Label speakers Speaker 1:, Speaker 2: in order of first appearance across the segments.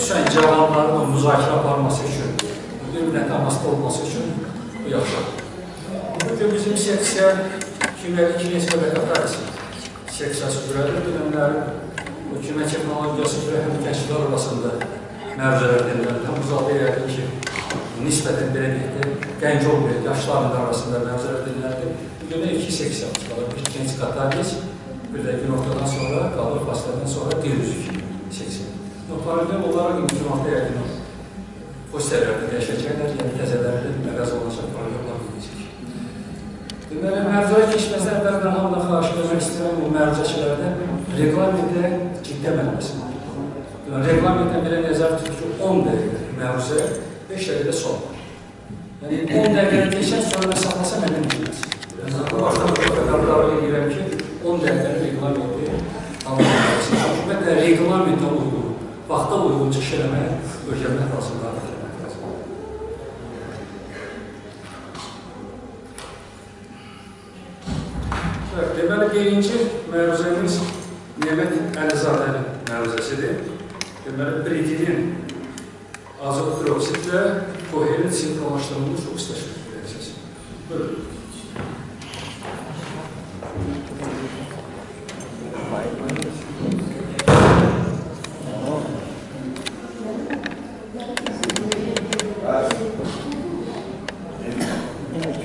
Speaker 1: xüsusən cavanların o müzakirə aparması üçün, bir-birinə təmasda olması üçün bu yaxşıdır. Bugün bizim seksiya kimyəli kinetika və katarisi seksiyası üzrədir. Bu dönəmlərin bu kimya texnologiyası üzrə həm gənclər arasında məruzələr denilən, həm uzadı yəqin ki, nisbətən belə deyək gənc olmayan yaşlarında arasında məruzələr deniləndir. Bu günə iki seksiyamız qalır. Bir genç kataris, bir də günortadan sonra, qalır fasilədən sonra dil üzük seksiya paralel olaraq inzibata yayılır. O hissələrdə dəyişəcəklər, yəni təzələrdə əvəz olacaq paralel olaraq inzibata. Deməli, mərcaya keçməsə əvvəl mən hamına xarş etmək istəyirəm bu mərcaçilərdən reqlamentə ciddi əməlməsin. Reqlamentə belə nəzər tutur ki, 10 dəqiqə məruzə, 5 dəqiqə son. Yəni 10 dəqiqə keçən sonra saxlasa mənim bilməz. Yəni, başdan qərarlar edirəm ki, 10 dəqiqə reqlamentə almaq lazımdır. Çünki mən də reqlamentə uyğun vaxta uyğun çıxış eləmək, öyrənmək lazımdır, öyrənmək lazımdır. Deməli, birinci məruzəmiz Mehmet Əlizadənin məruzəsidir. Deməli, Britinin azot hidroksitlə Kohenin sinxronlaşdırılmış oksidaşıq məruzəsi. Buyurun.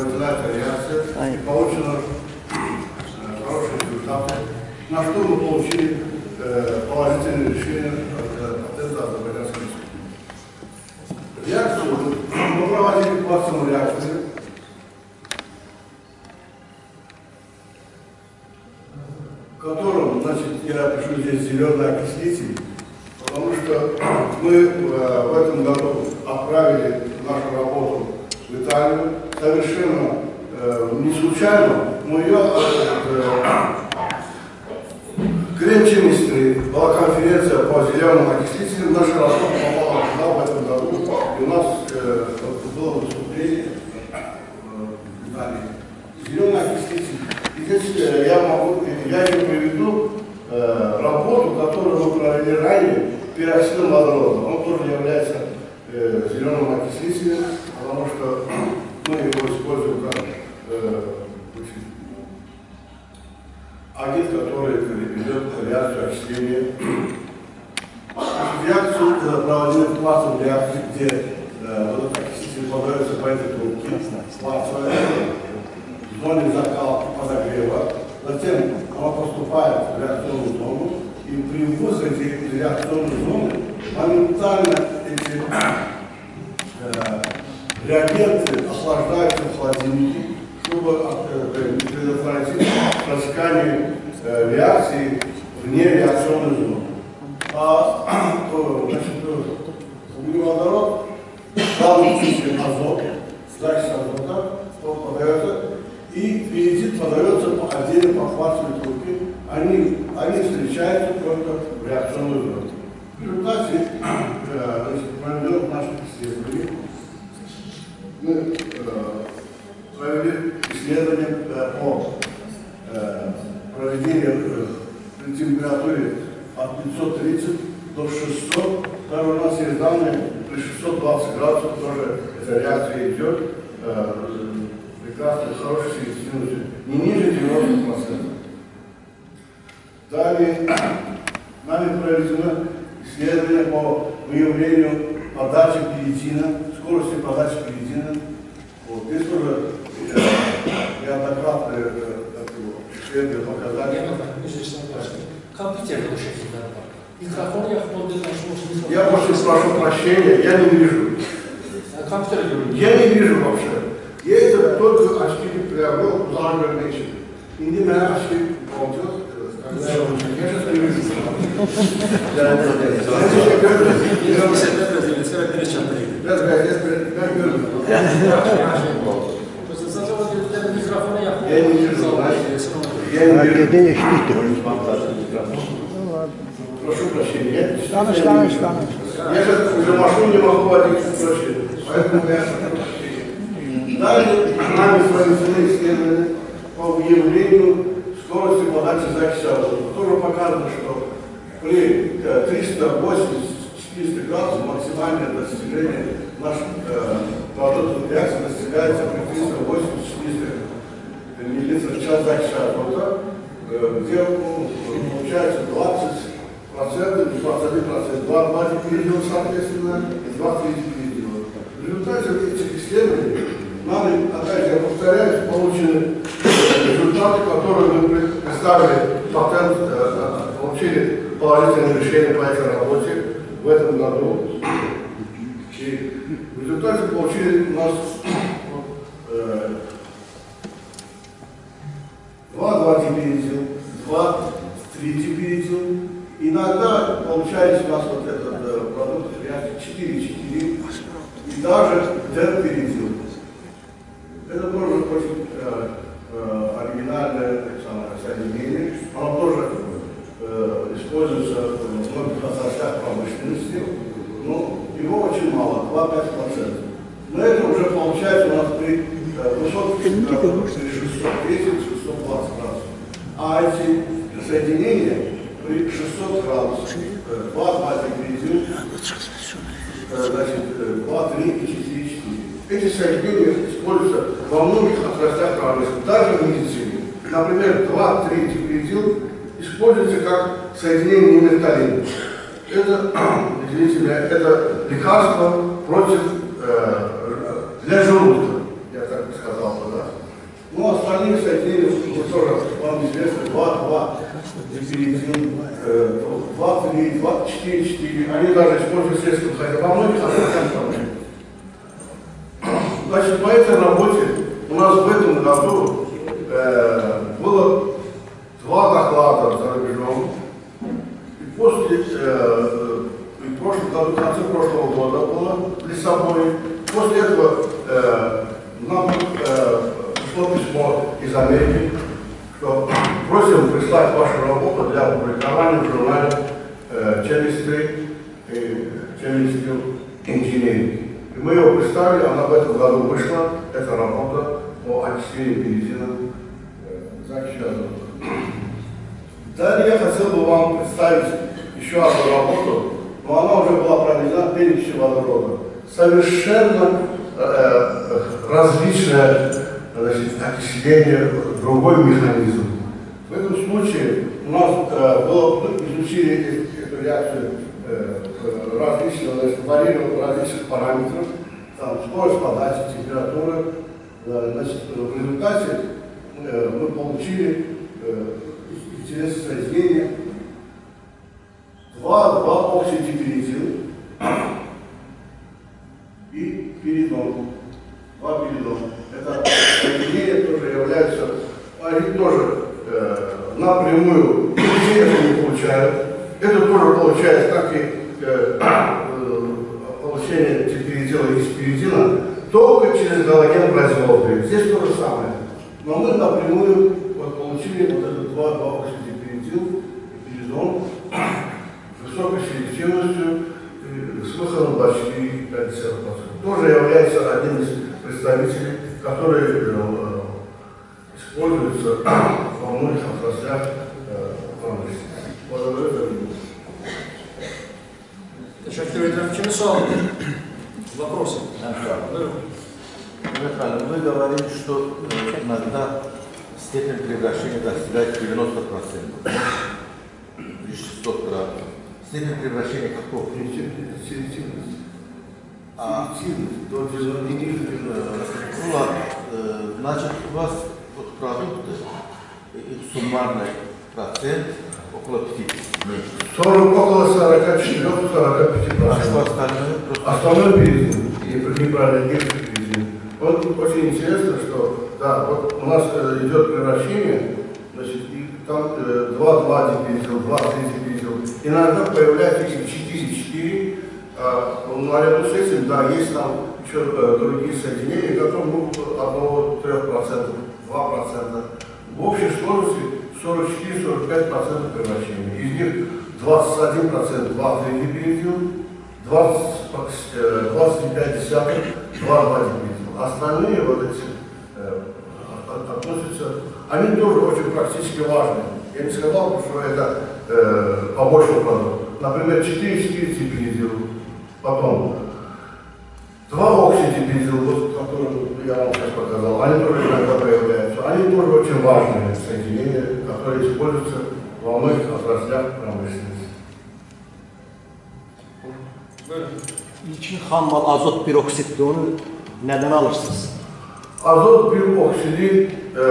Speaker 2: значит, проведена эта реакция и получено э, хорошие результаты. На что мы получили э, положительное решение от, э, от этого Азербайджанского института. Реакцию мы проводили классовую реакцию. в котором, значит, я пишу здесь зеленый окислитель, потому что мы э, в этом году отправили нашу работу в Италию совершенно э, не случайно, но ее Крем Чемистри была конференция по зеленым окислителям, наша работа попала туда в этом году, и у нас э, было выступление э, Италии. Зеленый окислитель. И здесь э, я могу, я еще приведу э, работу, которую мы провели ранее, пероксидом водорода. Он тоже является э, зеленым окислителем, потому что мы его используем как э, агент, который ведет реакцию окисления. Реакцию проводили в классовой реакции, где э, вот этот окислитель подается по этой трубке, в зоне закалки подогрева. Затем она поступает в реакционную зону, и при выходе из реакционной зоны моментально эти реагенты охлаждаются в холодильнике, чтобы э, предотвратить протекание э, реакции вне реакционной зоны. А э, значит, э, углеводород, случае азот, запись азота, он подается, и визит подается по отдельно по кварцевой трубке. Они, они встречаются только в реакционной зоне. В результате э, значит, проведем наши исследования. Мы э, провели исследование э, по э, проведению э, при температуре от 530 до 600. Даже у нас есть данные, при 620 градусах тоже эта реакция идет. Э, прекрасно, хороший синус, не ниже 90%. Далее нами проведено исследование по выявлению подачи пиетина, скорости подачи пиетина. Вот. Здесь тоже неоднократно исследования показали.
Speaker 1: Var. Mikrofonu yakın olduğundan şu olsun mikrofon.
Speaker 2: Я очень прошу прощения, я не вижу.
Speaker 1: Yani компьютер.
Speaker 2: Я не вижу вообще. Я это только очки приобрел в Лагер Нейшн. И не мои очки полтет, когда я. Прошу прощения.
Speaker 3: Tanış, tanış, tanış.
Speaker 2: я сейчас уже машину не могу водить, прощения. Поэтому я прошу прощения. Далее нами проведены исследования по выявлению скорости подачи аудио, которые показывают, что при э, 380-400 градусов максимальное достижение наших э, продуктов реакции достигается при 380-400 миллилитров в час записи аудио, э, где ну, получается 20 процентов, 21 процент, 2, 2 передела, соответственно, и 2 третьих передела. В результате этих исследований нами, опять я повторяюсь, получены результаты, которые мы пред- представили патент, э, э, получили положительное решение по этой работе в этом году. И в результате получили у нас э, два два передел, два три передел. Иногда получается у нас вот этот э, продукт реакции 4-4 и даже D передел. Это тоже очень э, э, оригинальное так самое, соединение. Оно тоже э, используется в многих отраслях промышленности. Но его очень мало, 2-5%. Но это уже получается у нас при э, высоких температурах, при 630-620 градусов. А эти соединения при 600 градусах, 2-2 передел, Э, значит, э, 2, 3 и 4, 4. Эти соединения используются во многих отраслях промышленности, даже в медицине. Например, 2, 3 типеридил используется как соединение немерталина. Это, извините меня, это лекарство против, э, для желудка, я так бы сказал бы, да. Ну, остальные соединения, ну, тоже вам известно, 2, 2, диперидил, 2, 3, 2, 4, 4. Они даже используют средства хотя во многих промышленности. Значит, по этой работе у нас в этом году э, было два доклада за рубежом. И после, э, и в прошлом году, в конце прошлого года было в Лиссабоне. После этого э, нам э, пришло письмо из Америки, что просим прислать вашу работу для опубликования в журнале э, Chemistry и Chemistry Engineering. И мы ее представили, она в этом году вышла, эта работа по э, азота. Далее я хотел бы вам представить еще одну работу, но она уже была проведена в перечне водорода. Совершенно э, различное значит, окисление, другой механизм. В этом случае у нас э, было, мы изучили э- эту реакцию э, э, различного, значит, варьирования различных параметров, там, скорость подачи, температура. Э, значит, в результате э, мы получили э, интересное соединение 2, 2 оксидиперидин и перидон. Два перидона. Это соединения тоже являются, они тоже э, напрямую это не получают. Это тоже получается, как и э, э, получение теперидила и спиридина, только через производства. Здесь то же самое. Но мы напрямую вот, получили вот этот 2, 2 оксидиперидил и перидон с высокой селективностью, с выходом почти 50%. Тоже является одним из представителей, который э, используется во многих отраслях э, промышленности. Вот это
Speaker 1: Teşekkür ederim. Kimi sordu? Вопросы? Buyurun.
Speaker 4: Михаил, вы говорили, что э, иногда степень превращения достигает 90%. При 600 градусов. Степень превращения какого?
Speaker 2: селективность.
Speaker 4: А,
Speaker 2: Селективность до 90
Speaker 4: Ну ладно, э, значит, у вас вот продукты, их суммарный процент около 50. меньше.
Speaker 2: 40, около 44-45
Speaker 4: А что остальное? Просто
Speaker 2: Основной перезин, и неправильно перезин. Вот очень интересно, что да, вот у нас э, идет превращение, значит, и там э, 2-2 дипизил, 2-3 дипизил. Иногда появляется и 4-4, а, ну, наряду с этим, да, есть там еще э, другие соединения, которые могут одного 3%, 2%. В общей сложности 44-45% превращения. Из них 21% 2-3 дипизил, 20, э, 25 десятых, 2 дипизил. Остальные вот эти э, от- относятся, они тоже очень практически важны. Я не сказал, что это э, побочный продукт. Например, 4 дипизил, потом 2 оксидипизил, вот, которые я вам сейчас показал, они тоже иногда появляются. Они тоже очень важные соединения, которые используются во многих отраслях промышленности.
Speaker 3: İlkin xam mal azot peroksiddir. Onu Nədən alırsınız?
Speaker 2: Azot bir oksidi e,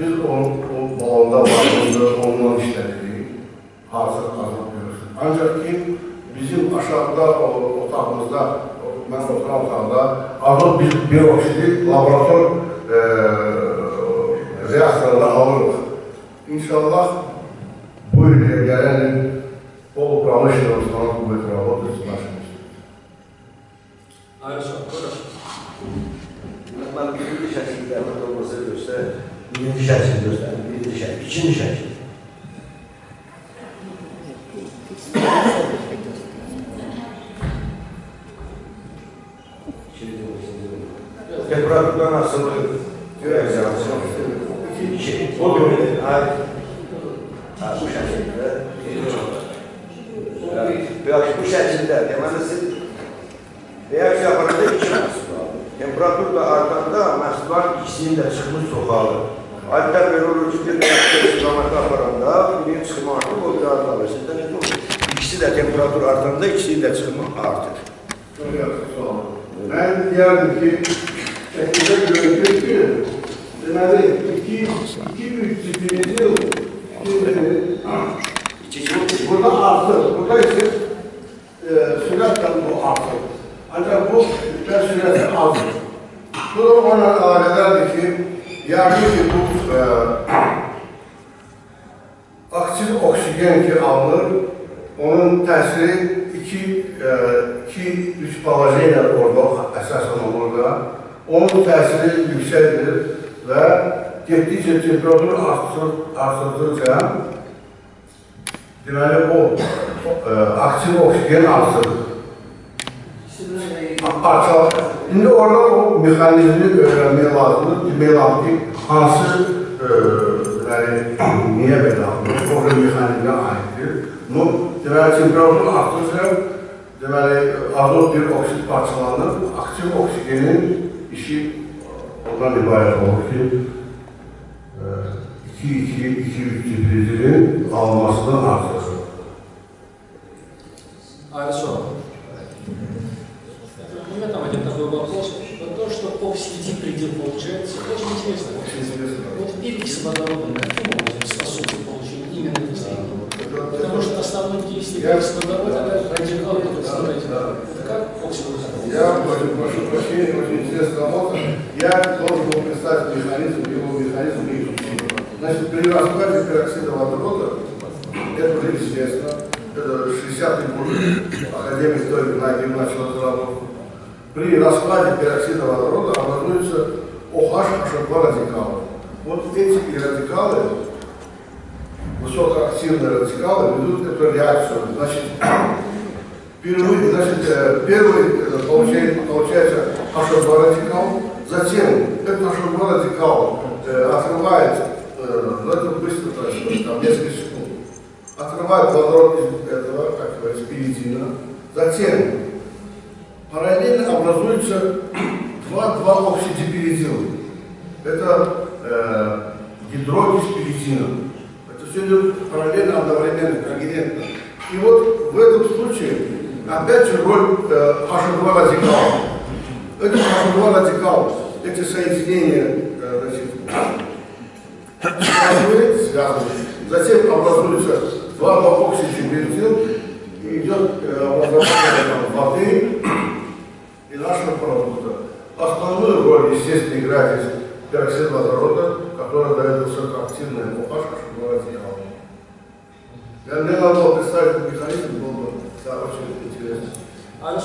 Speaker 2: biz o, o balonda vardı, ondan işlədirik. Hazır azot görürsün. Ancaq ki, bizim aşağıda o, otağımızda, mən oturan otağımda azot bir, bir oksidi laborator e, reaksiyonda alırıq. İnşallah bu ilgə gələn o
Speaker 1: qamış
Speaker 5: yolundan bu etrafı düzmə. biri dışarısını gösterdi, biri dışarı, için dışarı. Tekuratlıktan aslında görev yapmışsın. İki şey, o bölümde hariç. Ha, bu şekilde. Veya bu şekilde demenizin veya yapanında içine Temperatur da artanda məhsullar ikisinin də çıxmış soxalı. Altermerolojide sulama kaparanda bilim sıkmanı volkan havasında ne olur? İkisi de temperatur artanda ikisi de sıkma artır.
Speaker 2: Ben diyelim ki tekrar görüşürüz ki demeli iki, iki büyük tipimiz yıl burada artır. Burada ise e, süratle bu artır. Ancak bu süper süresi azdır. Bu da ona alelerdi ki yardım ki bu e, aktif oksigen ki alınır, onun təsiri iki, e, iki, üç balaca ilə orada, əsasən orada, onun təsiri yüksəkdir və getdikcə temperatur artır, artırdıqca deməli o, e, aktiv oksigen artır. açar. Şimdi orada o mekanizmi öğrenmeye lazımdır. Bilmeye lazım hansı e, yani niye böyle yapmış? Orada mekanizme aittir. Bu demek temperaturun artınca demek azot bir oksit parçalanır. Aktif oksijenin işi ondan ibaret olur ki e, 2-2-2-3 hibridinin almasından artır. Раскладе пероксида водорода, это уже известно, это 60-й год, академик Тойк Нагин начал эту работу. При раскладе пероксида водорода образуется OH, H2 радикалы. Вот эти радикалы, высокоактивные радикалы, ведут эту реакцию. Значит, Первый, значит, э, первый э, получается, получается H2 радикал, затем этот H2 радикал э, отрывает, э, ну это быстро происходит, там несколько секунд, отрывает водород этого, как говорится, пиридина, затем параллельно образуется два, два оксидипиридила. Это э, гидрогиспиридина. Это все идет параллельно, одновременно, конгенентно. И вот в этом случае опять же роль э, H2 радикала. Это H2 радикал, эти соединения, э, значит, связывает. Затем образуются два оксида бензин, идет э, образование воды и нашего продукта. Основную роль, естественно, играет пероксид водорода, который дает высокоактивная бумажка, чтобы бывает яма. Я мне надо было представить этот механизм, было бы да, очень интересно.
Speaker 1: Ayrı